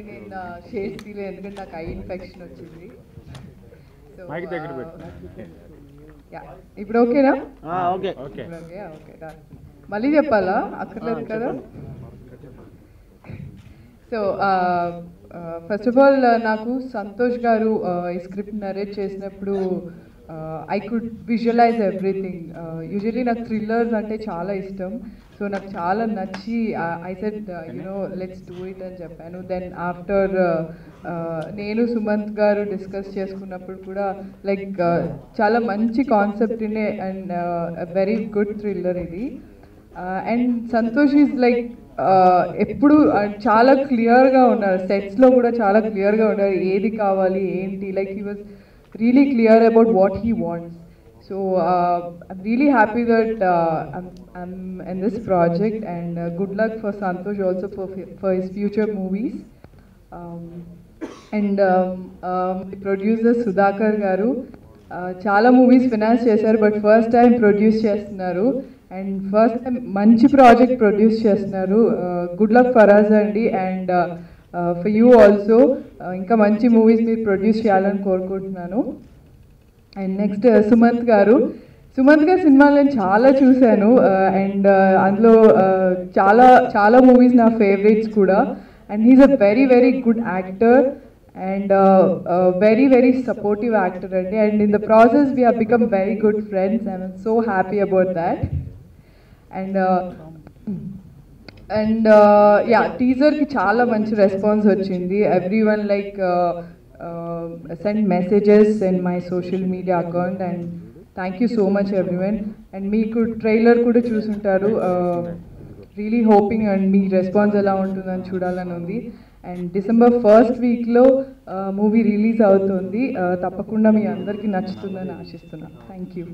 కానీ నేను షేడ్స్ తీయలేదు ఎందుకంటే నాకు ఐ ఇన్ఫెక్షన్ వచ్చింది. మైక్ దగ్గర uh. ఇప్పుడు ఓకేనా? ఓకే. ఓకే. ఓకే. మళ్ళీ చెప్పాలా? అక్కర్లేదు కదా? సో ఫస్ట్ ఆఫ్ ఆల్ నాకు సంతోష్ గారు uh, ఈ స్క్రిప్ట్ నరేట్ చేసినప్పుడు I could visualize everything usually నాకు థ్రిల్లర్స్ అంటే చాలా ఇష్టం. సో నాకు చాలా నచ్చి I said you know let's do it అని చెప్పాను దెన్ ఆఫ్టర్ నేను సుమంత్ గారు డిస్కస్ చేసుకున్నప్పుడు కూడా లైక్ uh, చాలా మంచి కాన్సెప్ట్నే అండ్ వెరీ గుడ్ థ్రిల్లర్ ఇది. అండ్ సంతోష్ ఈజ్ లైక్ ఎప్పుడు uh, చాలా క్లియర్గా ఉన్నారు. సెట్స్లో కూడా చాలా క్లియర్గా ఉన్నారు. ఏది కావాలి ఏంటి? Like he was really clear about what he wants so I'm, really happy that I'm in this project and good luck for Santosh also for for his future movies and producer producer garu garu చాలా movies finance చేశారు but first time produce చేస్తున్నారు and first time మంచి project produce చేస్తున్నారు good luck Faraz అండి and for you also ఇంకా మంచి movies మీరు produce చేయాలని కోరుకుంటున్నాను. And next uh, Sumanth garu. Sumanth గారి సినిమాలు నేను చాలా చూశాను uh, అండ్ uh, అందులో చాలా చాలా మూవీస్ నా ఫేవరెట్స్ కూడా. And he's a very very good actor and very very supportive actor అండి. And in the process we have become very good friends and so happy about that and and yeah టీజర్కి చాలా మంచి response వచ్చింది. Everyone like send messages and my social media account and thank you so much everyone and మీకు trailer కూడా చూసుంటారు. Really hoping and మీ response ఎలా ఉంటుందని చూడాలని ఉంది. అండ్ డిసెంబర్ ఫస్ట్ వీక్లో మూవీ రిలీజ్ అవుతుంది. Uh, తప్పకుండా మీ అందరికీ నచ్చుతుందని ఆశిస్తున్నాను థ్యాంక్ యూ